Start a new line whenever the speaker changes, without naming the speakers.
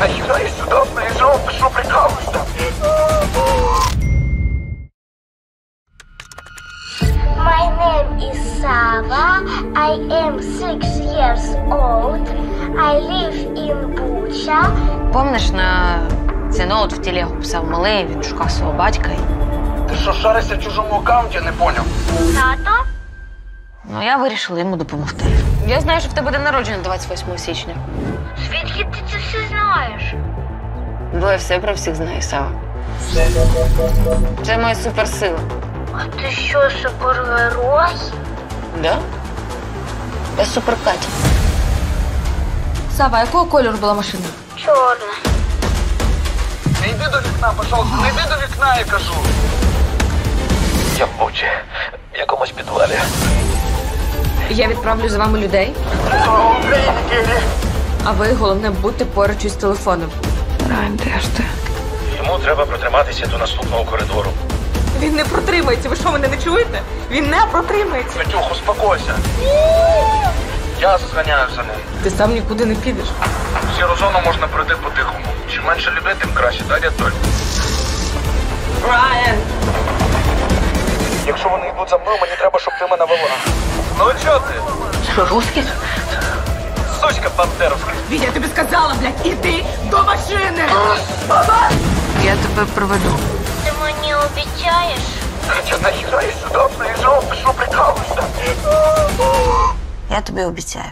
я сюда приезжал? Ты что, прикалываешься?
My name is Sava. I am six years old. I live in Bucha.
Помниш, на цей ноут в телегу писав малий, він шукав свого батька.
Ти що, шаришся в чужому аккаунті, не поняв?
Тато?
Ну, я вирішила йому допомогти. Я знаю, що в тебе день народження 28 січня.
Звідки ти знаєш?
Бо я все про всіх знаю, Сава. Це моя суперсила.
А ти що, супергерой?
Да? Я супер Катя.
Сава, якого кольору була машина?
Чорна.
Не йди до вікна, пожалуйста, не йди до вікна, я кажу. Я в Бучі, в якомусь підвалі.
Я відправлю за вами людей,
Кирі!
А ви головне будьте поруч із телефоном.
Йому треба протриматися до наступного коридору.
Він не протримається. Ви що мене не чуєте? Він не протримається.
Петюх, успокойся. Я зганяю за ним.
Ти сам нікуди не підеш.
В сіру можна пройти по-тихому. Чим менше людей, тим краще, так, дядь
Брайан!
Якщо вони йдуть за мною, мені треба, щоб ти мене вела. Ну чого ти?
Що, русський?
Сучка бандеровська.
Вітя, я тобі сказала, блядь, іди до машини! Я тебе проведу.
Ти мені обіцяєш?
Катя, нахера я сюди приїжджав? Ти що, прикалуєшся?
Я тобі обіцяю.